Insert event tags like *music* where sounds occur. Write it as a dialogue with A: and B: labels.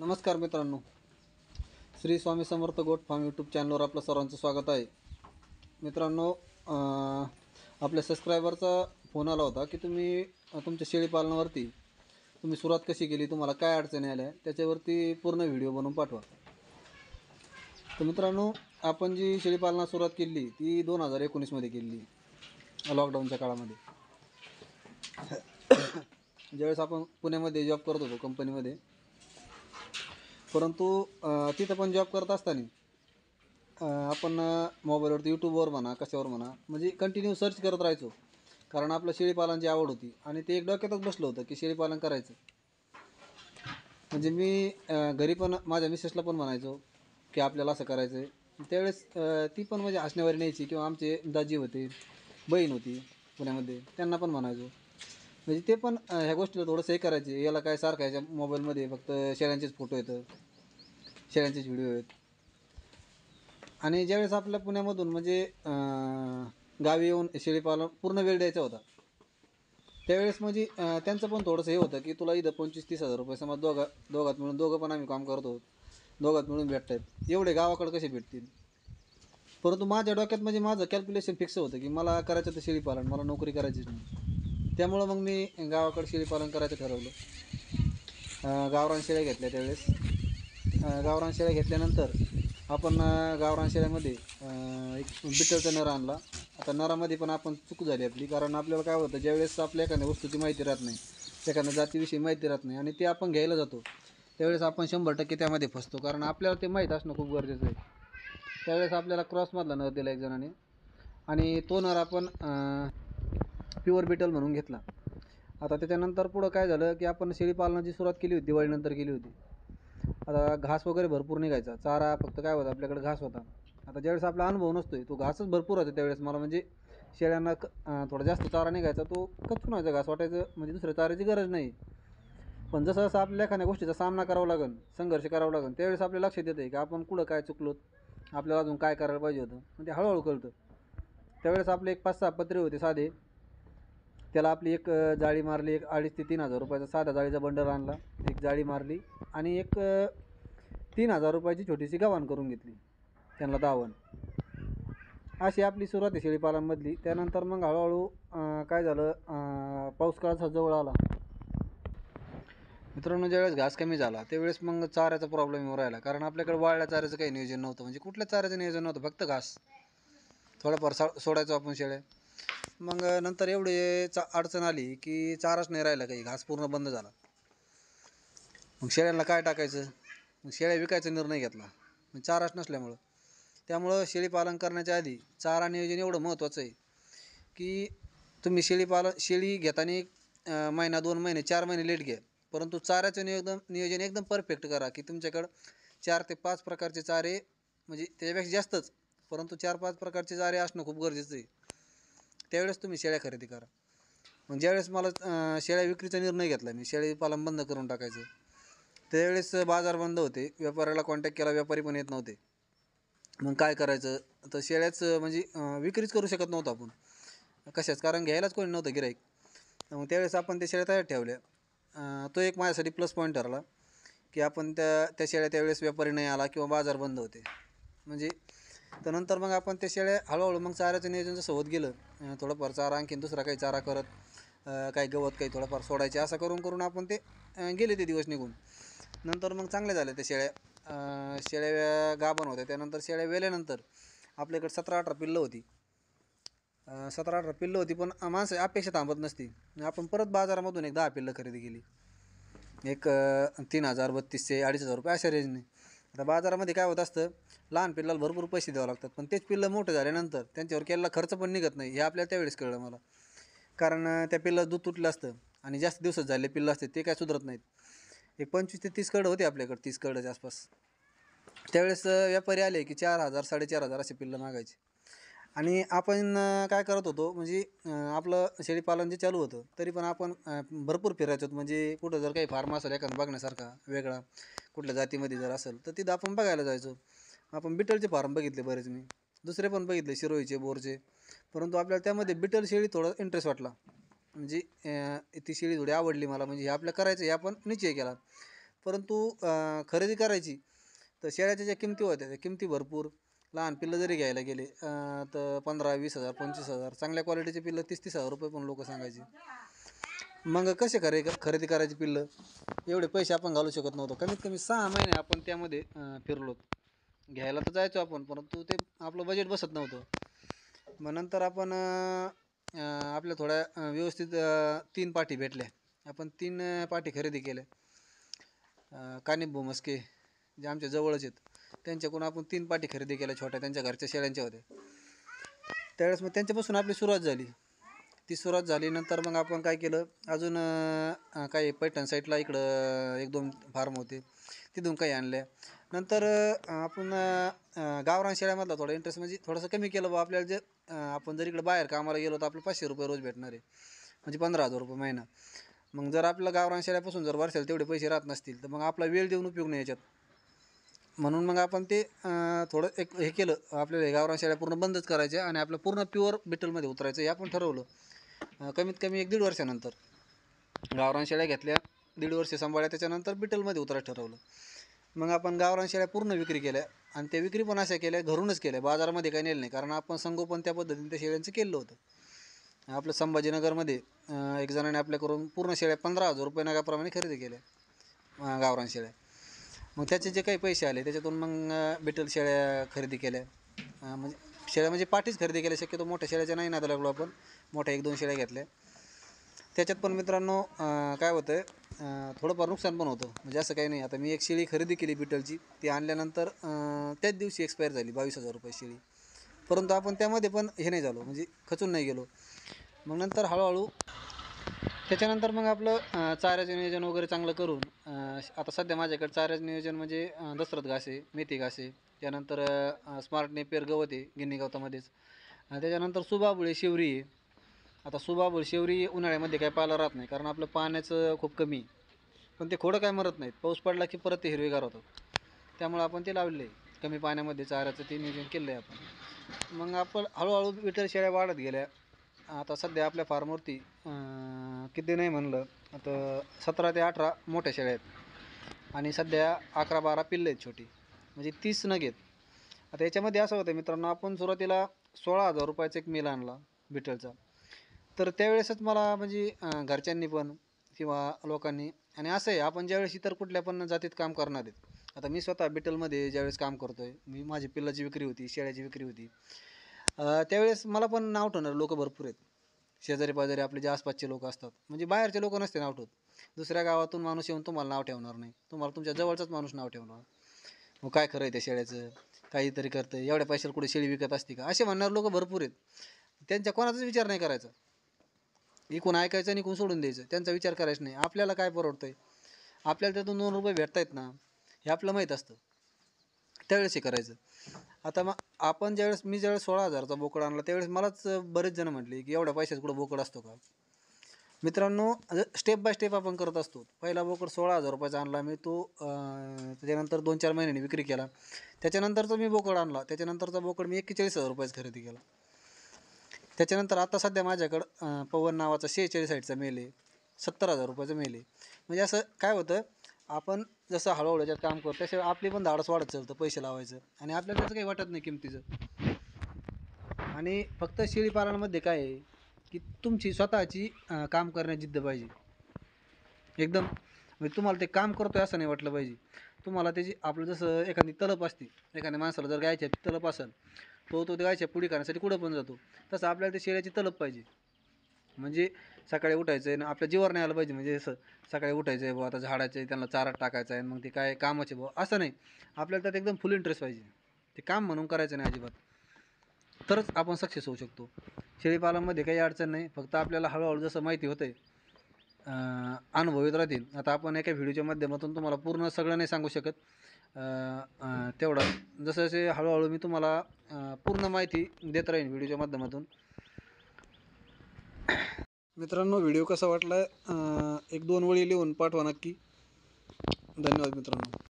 A: नमस्कार मित्रांनो. Shri Swami Samarth goat farm YouTube चॅनलवर आपलं सर्वांचं स्वागत आहे. मित्रांनो आपल्या सबस्क्रायबरचा फोन आला होता की तुम्ही तुमच्या शेळीपालनावरती तुम्ही सुरुवात कशी केली तुम्हाला काय अडचणी आल्या त्याच्यावरती पूर्ण व्हिडिओ बनवून पाठवा. तर मित्रांनो आपण जी शेळीपालना सुरुवात केली ती दोन हजार एकोणीसमध्ये केली लॉकडाऊनच्या काळामध्ये. *coughs* ज्यावेळेस आपण पुण्यामध्ये जॉब करत होतो कंपनीमध्ये परंतु तिथं पण जॉब करत असताना आपण मोबाईलवरती यूट्यूबवर म्हणा कशावर म्हणा म्हणजे कंटिन्यू सर्च करत राहायचो. कारण आपलं शेळीपालनाची आवड होती. आणि ते एक डोक्यातच बसलं होतं की शेळीपालन करायचं. म्हणजे मी घरी पण माझ्या मिसेसला पण म्हणायचो की आपल्याला असं करायचं आहे त्यावेळेस ती पण म्हणजे हसण्यावर न्यायची किंवा आमचे दाजी होते बहीण होती पुण्यामध्ये त्यांना पण म्हणायचो. म्हणजे ते पण ह्या गोष्टीला थोडंसं हे करायचे. याला काय सारखं याच्या मोबाईलमध्ये फक्त शेळ्यांचेच फोटो येतं. शेळ्यांचेच व्हिडिओ आहेत. आणि ज्यावेळेस आपल्या पुण्यामधून म्हणजे गावी येऊन शेळीपालन पूर्ण वेळ द्यायचा होता त्यावेळेस म्हणजे त्यांचं पण थोडंसं हे होतं की तुला इथं पंचवीस तीस हजार रुपये समज दोघा दोघात मिळून दोघं पण आम्ही काम करतो दोघात मिळून भेटत आहेत एवढे गावाकडे कसे भेटतील? परंतु माझ्या डोक्यात म्हणजे माझं कॅल्क्युलेशन फिक्स होतं की मला करायचं तर शेळीपालन मला नोकरी करायचीच नाही. त्यामुळं मग मी गावाकडे शेळीपालन करायचं ठरवलं. गावरान शेळ्या घेतल्या त्यावेळेस. गावरान शेळ्या घेतल्यानंतर आपण गावरान शेळ्यामध्ये एक बिटरचा नर आणला. आता नरामध्ये पण आपण चूक झाली आपली कारण आपल्याला काय होतं ज्यावेळेस आपल्या एखाद्या वस्तूची माहिती राहत नाही एखाद्या जातीविषयी माहिती राहत नाही आणि ते आपण घ्यायला जातो त्यावेळेस आपण शंभर टक्के त्यामध्ये फसतो कारण आपल्याला ते माहीत असणं खूप गरजेचं आहे. त्यावेळेस आपल्याला क्रॉसमधला नर दिला एक जणाने आणि तो नर आपण प्युअर बिटल म्हणून घेतला. आता त्याच्यानंतर पुढं काय झालं की आपण शेळीपालनाची सुरुवात केली होती दिवाळीनंतर केली होती. आता घास वगैरे भरपूर निघायचा. चारा फक्त काय होता आपल्याकडे घास होता. आता ज्यावेळेस आपला अनुभव नसतोय तो घासच भरपूर होता त्यावेळेस. मला म्हणजे शेळ्यांना क थोडा जास्त चारा निघायचा तो कचून व्हायचा. घास वाटायचं म्हणजे दुसऱ्या चाऱ्याची गरज नाही. पण जसं जसं आपल्या एखाद्या गोष्टीचा सामना करावा लागेल संघर्ष करावा लागेल त्यावेळेस आपल्या लक्षात येतं की आपण कुठं काय चुकलो आपल्याला अजून काय करायला पाहिजे होतं. म्हणजे हळूहळू कळतं. त्यावेळेस आपले एक पाच सहा पत्रे होते साधे. त्याला आपली एक जाळी मारली एक अडीच ते तीन हजार रुपयाचा साधा जाळीचा बंडल आणला. एक जाळी मारली. आणि एक तीन हजार रुपयाची छोटीशी गव्हाण करून घेतली. त्यांना दावण. अशी आपली सुरुवात आहे शेळीपालनमधली त्यानंतर मग हळूहळू काय झालं अ, पाऊस काळाचा जवळ आला. मित्रांनो ज्यावेळेस घास कमी झाला त्यावेळेस मग चाऱ्याचा प्रॉब्लेम येऊ राहिला. कारण आपल्याकडे वाळल्या चाऱ्याचं काही नियोजन नव्हतं. म्हणजे कुठल्या चाऱ्याचं नियोजन नव्हतं? फक्त घास. थोडंफार सा सोडायचो आपण शेळ्या. मग नंतर एवढे चा अडचण आली की चाराच नाही राहिला काही. घास पूर्ण बंद झाला. मग शेळ्यांना काय टाकायचं? मग शेळ्या विकायचा निर्णय घेतला. मग चाराच नसल्यामुळं. त्यामुळं शेळीपालन करण्याच्या आधी चारा नियोजन एवढं महत्त्वाचं आहे की तुम्ही शेळीपालन शेळी घेताना महिना दोन महिने चार महिने लेट घ्या. परंतु चाऱ्याचं नियोजन नियोजन एकदम परफेक्ट करा की तुमच्याकडं चार ते पाच प्रकारचे चारे म्हणजे त्याच्यापेक्षा जास्तच. परंतु चार पाच प्रकारचे चारे असणं खूप गरजेचं आहे. त्यावेळेस तुम्ही शेळ्या खरेदी करा. मग ज्यावेळेस मला शेळ्या विक्रीचा निर्णय घेतला मी शेळी पालन बंद करून टाकायचं. त्यावेळेस बाजार बंद होते. व्यापाऱ्याला कॉन्टॅक्ट केला व्यापारी पण येत नव्हते. मग काय करायचं? तर शेळ्याच म्हणजे विक्रीच करू शकत नव्हतो आपण. कशाच? कारण घ्यायलाच कोणी नव्हतं गिराईक मग त्यावेळेस आपण त्या शेळ्या तयार ठेवल्या. तो एक माझ्यासाठी प्लस पॉईंट ठरला की आपण त्या त्या शेळ्या त्यावेळेस व्यापारी नाही आला किंवा बाजार बंद होते. म्हणजे त्यानंतर मग आपण त्या शेळ्या हळूहळू मग चाऱ्याचं नियोजन जसं होत गेलं थोडंफार चारा आणखीन दुसरा काही चारा करत काही गवत काही थोडंफार सोडायचे असं करून करून आपण ते गेले ते दिवस निघून. नंतर मग चांगल्या झाल्या त्या शेळ्या. शेळ्या गाभण होत्या. त्यानंतर शेळ्या वेल्यानंतर आपल्याकडे सतरा अठरा पिल्लं होती. सतरा अठरा पिल्लं होती पण माणसं अपेक्षा थांबत नसती. आपण परत बाजारामधून एक दहा पिल्लं खरेदी केली. एक तीन हजार बत्तीसशे अडीच हजार रुपये अशा रेंजने आता बाजारामध्ये काय होत असतं लहान पिल्लाला भरपूर पैसे द्यावे लागतात पण तेच पिल्लं मोठं झाल्यानंतर त्यांच्यावर केलेला खर्च पण निघत नाही हे आपल्याला त्यावेळेस कळलं मला. कारण त्या पिल्लाचं दूध तुटलं असतं आणि जास्त दिवसात झाले पिल्लं असते ते काय सुधरत नाहीत. एक पंचवीस ते तीस कडं होते आपल्याकडे तीस कडच्या आसपास. त्यावेळेस व्यापारी आले की चार हजार साडेचार हजार असे पिल्लं मागायचे. आणि आपण काय करत होतो म्हणजे आपलं शेळीपालन जे चालू होतं तरी पण आपण भरपूर फिरायचो. म्हणजे कुठं जर काही फार्म असेल एखादा बघण्यासारखा वेगळा कुठल्या जातीमध्ये जर असेल तर तिथं आपण बघायला जायचो. आपण बिटलचे फार्म बघितले बरेच मी. दुसरे पण बघितले शिरोईचे बोरचे. परंतु आपल्याला त्यामध्ये बिटल शेळी थोडा इंटरेस्ट वाटला. म्हणजे ती शेळी थोडी आवडली मला. म्हणजे हे आपलं करायचं हे आपण निश्चय केला. परंतु खरेदी करायची तर शेळ्याच्या ज्या किमती होत्या त्या किमती भरपूर. लहान पिल्लं जरी घ्यायला गेले तर पंधरा वीस हजार पंचवीस हजार. चांगल्या क्वालिटीचे पिल्लं तीस तीस हजार रुपये पण लोक सांगायचे. मग कसे खरे खरेदी करायची पिल्लं? एवढे पैसे आपण घालू शकत नव्हतो. कमीत कमी सहा महिने आपण त्यामध्ये फिरलो. घ्यायला तर जायचो आपण परंतु ते आपलं बजेट बसत नव्हतं. मग नंतर आपण आपल्या थोड्या व्यवस्थित तीन पाठी भेटल्या. आपण तीन अं, पाठी खरेदी केल्या. अं, मस्के जे आमच्या जवळच आहेत त्यांच्याकडून आपण तीन पाठी खरेदी केल्या छोट्या त्यांच्या घरच्या शेळ्यांच्या होत्या. त्यावेळेस मग त्यांच्यापासून आपली सुरुवात झाली. ती सुरुवात झाली नंतर मग आपण काय केलं अजून काही पैठण साईडला इकडं एक दोन फार्म होते तिथून काही आणल्या. नंतर आपण गावरान शेळ्यामधला थोडा इंटरेस्ट म्हणजे थोडंसं कमी केलं बा आपल्याला जे आपण जर इकडं बाहेर कामाला गेलो तर आपलं पाचशे रुपये रोज भेटणार आहे. म्हणजे पंधरा हजार रुपये महिना. मग जर आपल्याला गावरान शेळ्यापासून जर वर्षाला तेवढे पैसे राहत नसतील तर मग आपला वेळ देऊन उपयोग नाही याच्यात. म्हणून मग आपण ते थोडं एक हे केलं आपल्याला हे गावरान शेळ्या पूर्ण बंदच करायच्या आणि आपलं पूर्ण प्युअर बिटलमध्ये उतरायचं हे आपण ठरवलं. कमीत कमी एक दीड वर्षानंतर. गावरान शेळ्या घेतल्या दीड वर्ष सांभाळल्या त्याच्यानंतर बिटलमध्ये उतरायचं ठरवलं. मग आपण गावरान शेळ्या पूर्ण विक्री केल्या आणि त्या विक्री पण अशा केल्या घरूनच केल्या. बाजारामध्ये काही नेलं नाही कारण आपण संगोपन त्या पद्धतीने त्या शेळ्यांचं केलं होतं. आपलं संभाजीनगरमध्ये एक जणाने आपल्याकडून पूर्ण शेळ्या पंधरा हजार रुपये नगाप्रमाणे खरेदी केल्या गावरान शेळ्या. मग त्याचे जे काही पैसे आले त्याच्यातून मग बिटल शेळ्या खरेदी केल्या. म्हणजे शेळ्या म्हणजे पाठीच खरेदी केल्या शक्यतो मोठ्या शेळ्याच्या नाही नादा लागलो आपण मोठ्या एक दोन शेळ्या घेतल्या. त्याच्यात पण मित्रांनो काय होतं आहे थोडंफार नुकसान पण होतं. म्हणजे असं काही नाही. आता मी एक शेळी खरेदी केली बिटलची. ती आणल्यानंतर त्याच दिवशी एक्सपायर झाली बावीस हजार रुपये शेळी. परंतु आपण त्यामध्ये पण हे नाही झालो. म्हणजे खचून नाही गेलो. मग नंतर हळूहळू त्याच्यानंतर मग आपलं चाऱ्याचं नियोजन वगैरे चांगलं करून आता सध्या माझ्याकडे चाऱ्याचं नियोजन म्हणजे दसरथ घासे मेथी घासे त्यानंतर स्मार्ट नेपेर गवत आहे गिन्नी गवतामध्येच. त्याच्यानंतर सुबाबुळे शिवरी आहे. आता सुबाबुळ शिवरी उन्हाळ्यामध्ये काय पाला राहत नाही कारण आपलं पाण्याचं खूप कमी आहे. पण ते खोडं काय मरत नाहीत. पाऊस पडला की परत ते हिरवेगार होतं त्यामुळं आपण ते लावलेलं आहे कमी पाण्यामध्ये चाऱ्याचं ते नियोजन केलं आहे आपण. मग आपण हळूहळू विटर शेळ्या वाढत गेल्या. आता सध्या आपल्या फार्मवरती किती नाही म्हणलं आता सतरा ते अठरा मोठ्या शेळ्या आहेत. आणि सध्या अकरा बारा पिल्ले आहेत छोटी. म्हणजे तीस नग आहेत. आता याच्यामध्ये असं होतं मित्रांनो आपण सुरुवातीला सोळा हजार रुपयाचा एक मिल आणला बिटलचा तर त्यावेळेसच मला म्हणजे घरच्यांनी पण किंवा लोकांनी आणि असं आहे आपण ज्यावेळेस इतर कुठल्या पण जातीत काम करणार आहेत. आता मी स्वतः बिटलमध्ये ज्यावेळेस काम करतो आहे मी माझी पिल्लाची विक्री होती शेळ्याची विक्री होती. त्यावेळेस मला पण नाव ठेवणार लोक भरपूर आहेत. शेजारी पाजारी आपले जे आसपासचे लोक असतात. म्हणजे बाहेरचे लोक नसते नाव ठेवत. दुसऱ्या गावातून माणूस येऊन तुम्हाला नाव ठेवणार नाही. तुम्हाला तुमच्या जवळचाच माणूस नाव ठेवणार. मग काय खरं आहे त्या शेळ्याचं? काहीतरी करतं एवढ्या पैशाला कुठे शेळी विकत असते का? असे म्हणणारे लोक भरपूर आहेत. त्यांच्या कोणाचाच विचार नाही करायचा. इकून ऐकायचं आणि इकून सोडून द्यायचं. त्यांचा विचार करायचा नाही. आपल्याला काय परवडतं आहे आपल्याला त्यातून दोन रुपये भेटतायत ना हे आपलं माहीत असतं. त्यावेळेस हे करायचं. आता मग आपण ज्यावेळेस मी ज्यावेळेस सोळा हजारचा बोकड आणला त्यावेळेस मलाच बरेच जण म्हटले की एवढ्या पैशात कुठं बोकड असतो का? मित्रांनो स्टेप बाय स्टेप आपण करत असतो. पहिला बोकड सोळा हजार रुपयाचा आणला मी तो त्याच्यानंतर दोन चार महिन्यांनी विक्री केला. त्याच्यानंतरचा मी बोकड आणला. त्याच्यानंतरचा बोकड मी एक्केचाळीस हजार रुपयाचा खरेदी केला. त्याच्यानंतर आता सध्या माझ्याकडं पवन नावाचा शेहेचाळीस साईडचा मेल आहे. सत्तर हजार रुपयाचा मेल आहे. म्हणजे असं काय होतं आपण जसं हळूहळू याच्यात काम करतो त्याशिवाय आपली पण धाडस वाढत चालतं पैसे लावायचं. आणि आपल्याला त्याचं काही वाटत नाही किमतीचं. आणि फक्त शेळीपालनामध्ये काय आहे की तुमची स्वतःची काम करण्याची जिद्द पाहिजे. एकदम. म्हणजे तुम्हाला ते काम करतो आहे असं नाही वाटलं पाहिजे. तुम्हाला त्याची आपलं जसं एखादी तलप असते एखाद्या माणसाला जर गायची तलप असेल तो तो त्या गायच्या पुढी करण्यासाठी कुठं पण जातो. तसं आपल्याला ते शेळ्याची तलप पाहिजे. म्हणजे सकाळी उठायचं आहे ना आपल्या जीवर नाही आलं पाहिजे. म्हणजे असं सकाळी उठायचं आहे बुवा आता झाडाचं आहे त्यांना चारा टाकायचा आहे मग ते काय कामाचे बुवा. असं नाही. आपल्याला त्यात एकदम फुल इंटरेस्ट पाहिजे. ते काम म्हणून करायचं नाही अजिबात. तरच आपण सक्सेस होऊ शकतो. शेळीपालनमध्ये काही अडचण नाही. फक्त आपल्याला हळूहळू जसं माहिती होतं आहे अनुभवित राहतील. आता आपण एका व्हिडिओच्या माध्यमातून तुम्हाला पूर्ण सगळं नाही सांगू शकत तेवढा तेवढं. जसं जसे हळूहळू मी तुम्हाला पूर्ण माहिती देत राहीन व्हिडिओच्या माध्यमातून. मित्रांनो व्हिडिओ कसा वाटला एक दोन वळी लिहून पाठवा नक्की. धन्यवाद मित्रांनो.